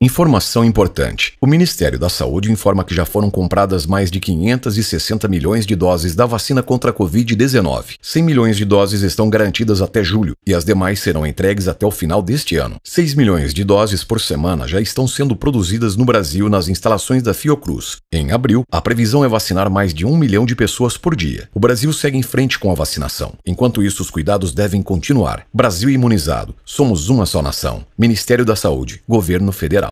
Informação importante. O Ministério da Saúde informa que já foram compradas mais de 560 milhões de doses da vacina contra a Covid-19. 100 milhões de doses estão garantidas até julho e as demais serão entregues até o final deste ano. 6 milhões de doses por semana já estão sendo produzidas no Brasil nas instalações da Fiocruz. Em abril, a previsão é vacinar mais de 1 milhão de pessoas por dia. O Brasil segue em frente com a vacinação. Enquanto isso, os cuidados devem continuar. Brasil imunizado. Somos uma só nação. Ministério da Saúde. Governo Federal.